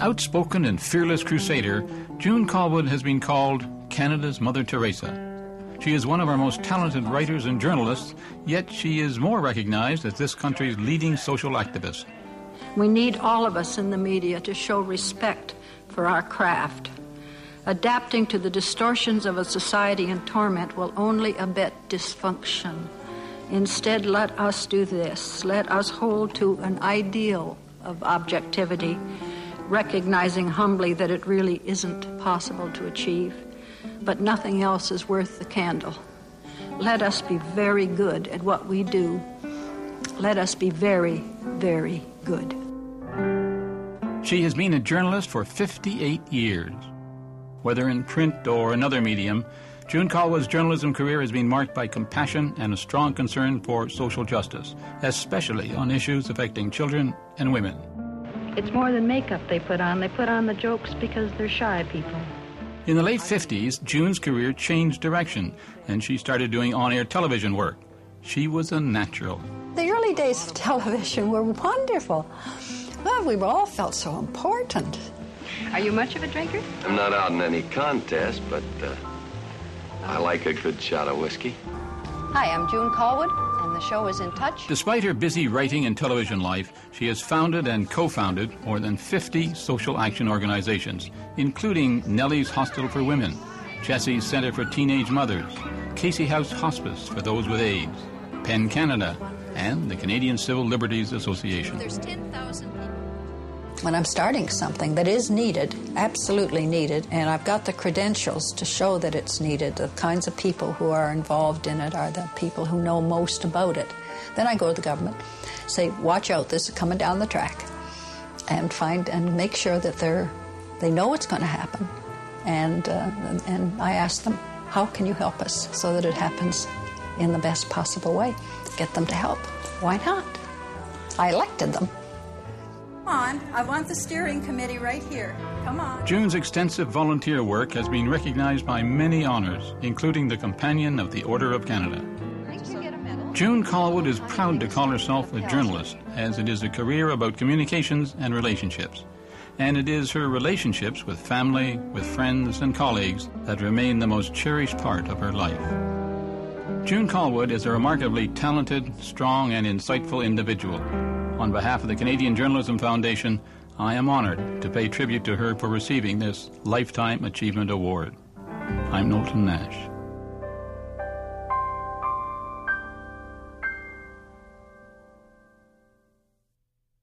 outspoken and fearless crusader, June Callwood has been called Canada's Mother Teresa. She is one of our most talented writers and journalists, yet she is more recognized as this country's leading social activist. We need all of us in the media to show respect for our craft. Adapting to the distortions of a society in torment will only abet dysfunction. Instead, let us do this. Let us hold to an ideal of objectivity, recognizing humbly that it really isn't possible to achieve but nothing else is worth the candle. Let us be very good at what we do. Let us be very, very good. She has been a journalist for 58 years. Whether in print or another medium, June Callwood's journalism career has been marked by compassion and a strong concern for social justice, especially on issues affecting children and women. It's more than makeup they put on. They put on the jokes because they're shy people. In the late 50s, June's career changed direction and she started doing on air television work. She was a natural. The early days of television were wonderful. Well, we all felt so important. Are you much of a drinker? I'm not out in any contest, but uh, I like a good shot of whiskey. Hi, I'm June Callwood, and the show is in touch. Despite her busy writing and television life, she has founded and co founded more than 50 social action organizations, including Nellie's Hospital for Women, Jessie's Center for Teenage Mothers, Casey House Hospice for those with AIDS, PEN Canada, and the Canadian Civil Liberties Association. There's 10,000 when I'm starting something that is needed, absolutely needed, and I've got the credentials to show that it's needed, the kinds of people who are involved in it are the people who know most about it. Then I go to the government, say, watch out, this is coming down the track, and find and make sure that they're they know it's going to happen, and uh, and I ask them, how can you help us so that it happens in the best possible way? Get them to help. Why not? I elected them on. I want the steering committee right here. Come on. June's extensive volunteer work has been recognized by many honors, including the Companion of the Order of Canada. June Callwood is proud to call herself a journalist, as it is a career about communications and relationships. And it is her relationships with family, with friends, and colleagues that remain the most cherished part of her life. June Callwood is a remarkably talented, strong, and insightful individual on behalf of the Canadian Journalism Foundation, I am honored to pay tribute to her for receiving this Lifetime Achievement Award. I'm Knowlton Nash.